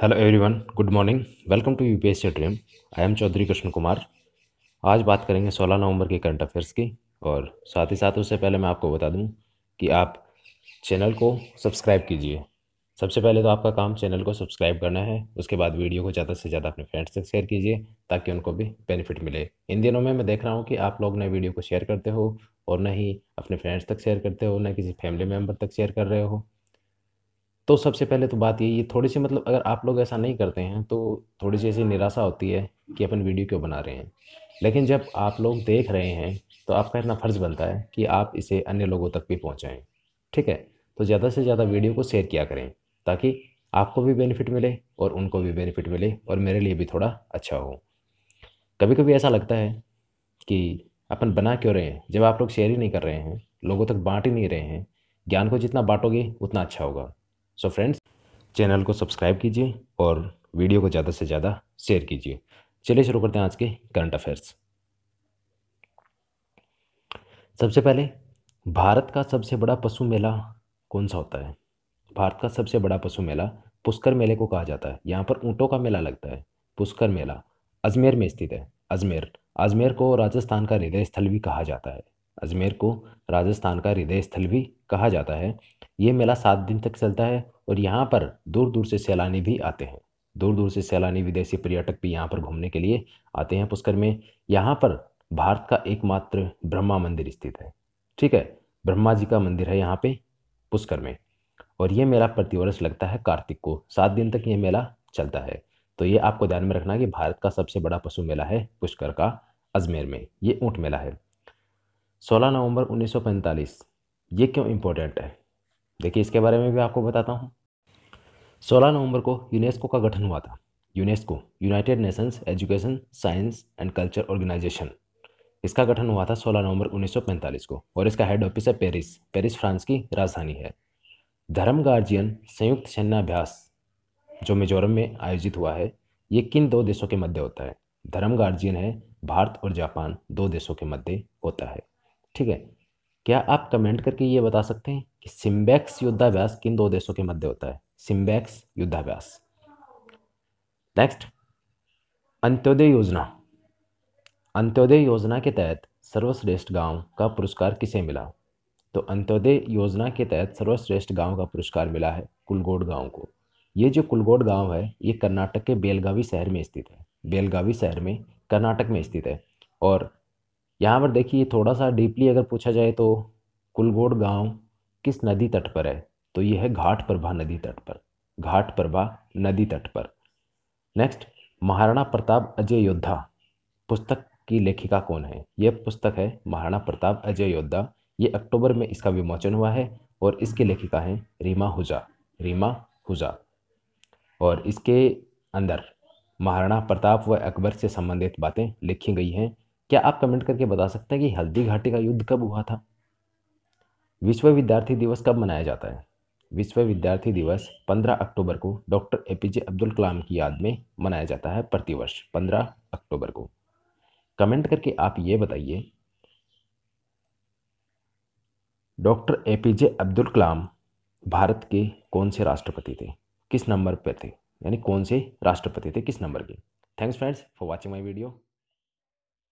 Hello everyone good morning welcome to you UPSC dream I am Chaudhary Krishna Kumar आज बात करेंगे 16 नवंबर के current affairs की और साथ ही साथ उससे पहले मैं आपको बता दूँ कि आप चैनल को सब्सक्राइब कीजिए। सबसे पहले तो आपका काम चैनल को सब्सक्राइब करना है। उसके बाद वीडियो को ज़्यादा से ज़्यादा अपने फ्रेंड्स तक शेयर कीजिए ताकि उनको भी बेनिफिट मिले। इन दिनों में मैं देख रहा हूँ कि आप लोग नए वीडियो को शेयर करते हो और न ही अपने फ्रेंड्स तक शेयर करते हो, न किसी फैमिली मेंबर तक शेयर कर रहे हो। तो सबसे पहले तो बात यही है थोड़ी सी मतलब अगर आप लोग ऐसा नहीं करते हैं तो थोड़ी सी ऐसी निराशा होती है कि अपन वीडियो क्यों बना रहे हैं। लेकिन जब आप लोग देख रहे हैं तो आपका इतना फ़र्ज़ बनता है कि आप इसे अन्य लोगों तक भी पहुँचाएँ, ठीक है? तो ज़्यादा से ज़्यादा वीडियो को शेयर किया करें, ताकि आपको भी बेनिफिट मिले और उनको भी बेनिफिट मिले और मेरे लिए भी थोड़ा अच्छा हो। कभी कभी ऐसा लगता है कि अपन बना क्यों रहे हैं? जब आप लोग शेयर ही नहीं कर रहे हैं, लोगों तक बांट ही नहीं रहे हैं, ज्ञान को जितना बांटोगे, उतना अच्छा होगा। सो फ्रेंड्स चैनल को सब्सक्राइब कीजिए और वीडियो को ज़्यादा से ज़्यादा शेयर कीजिए। चलिए शुरू करते हैं आज के करंट अफेयर्स सबसे पहले, भारत का सबसे बड़ा पशु मेला कौन सा होता है? भारत का सबसे बड़ा पशु मेला पुष्कर मेले को कहा जाता है। यहाँ पर ऊँटों का मेला लगता है। पुष्कर मेला अजमेर में स्थित है। अजमेर अजमेर को राजस्थान का हृदय स्थल भी कहा जाता है। अजमेर को राजस्थान का हृदय स्थल भी कहा जाता है। ये मेला सात दिन तक चलता है और यहाँ पर दूर दूर से सैलानी भी आते हैं। दूर दूर से सैलानी विदेशी पर्यटक भी यहाँ पर घूमने के लिए आते हैं पुष्कर में। यहाँ पर भारत का एकमात्र ब्रह्मा मंदिर स्थित है। ठीक है? ब्रह्मा जी का मंदिर है यहाँ पे पुष्कर में। और ये मेला प्रतिवर्ष लगता है कार्तिक को। सात दिन तक ये मेला चलता है। तो ये आपको ध्यान में रखना कि भारत का सबसे बड़ा पशु मेला है पुष्कर का अजमेर में। ये ऊँट मेला है। 16 नवंबर 1945 ये क्यों इम्पोर्टेंट है? देखिए, इसके बारे में भी आपको बताता हूँ। 16 नवंबर को यूनेस्को का गठन हुआ था। UNESCO, United Nations, education, science and culture organisation. इसका गठन हुआ था 16 नवंबर 1945 को और इसका हेड ऑफ़िस है पेरिस। पेरिस, फ्रांस की राजधानी है। धर्म गार्जियन संयुक्त सैन्याभ्यास, जो मिजोरम में आयोजित हुआ है, ये किन दो देशों के मध्य होता है? धर्म गार्जियन है भारत और जापान, दो देशों के मध्य होता है। ठीक है क्या आप कमेंट करके ये बता सकते हैं कि सिम्बैक्स युद्धाभ्यास किन दो देशों के मध्य होता है? सिम्बैक्स युद्धाभ्यास। नेक्स्ट अंत्योदय योजना। अंत्योदय योजना के तहत सर्वश्रेष्ठ गाँव का पुरस्कार किसे मिला? तो अंत्योदय योजना के तहत सर्वश्रेष्ठ गाँव का पुरस्कार मिला है कुलगोड गाँव को। ये जो कुलगोड गाँव है, ये कर्नाटक के बेलगावी शहर में स्थित है। बेलगावी शहर में कर्नाटक में स्थित है और यहाँ पर देखिए थोड़ा सा डीपली अगर पूछा जाए तो कुलगोड़ गाँव किस नदी तट पर है? तो ये है घाट प्रभा नदी तट पर। घाट प्रभा नदी तट पर। नेक्स्ट, महाराणा प्रताप अजय योद्धा। पुस्तक की लेखिका कौन है? यह पुस्तक है महाराणा प्रताप अजय योद्धा। ये अक्टूबर में इसका विमोचन हुआ है और इसकी लेखिका है रीमा हुजा। रीमा हुजा। और इसके अंदर महाराणा प्रताप व अकबर से संबंधित बातें लिखी गई हैं। क्या आप कमेंट करके बता सकते हैं कि हल्दी घाटी का युद्ध कब हुआ था? विश्व विद्यार्थी दिवस कब मनाया जाता है? विश्व विद्यार्थी दिवस 15 अक्टूबर को डॉक्टर एपीजे अब्दुल कलाम की याद में मनाया जाता है प्रतिवर्ष 15 अक्टूबर को। कमेंट करके आप ये बताइए, doctor A P J Abdul Kalam Bharat के कौन से राष्ट्रपति थे? किस नंबर पर थे? यानी कौन से राष्ट्रपति थे? किस नंबर के? Thanks friends for watching my video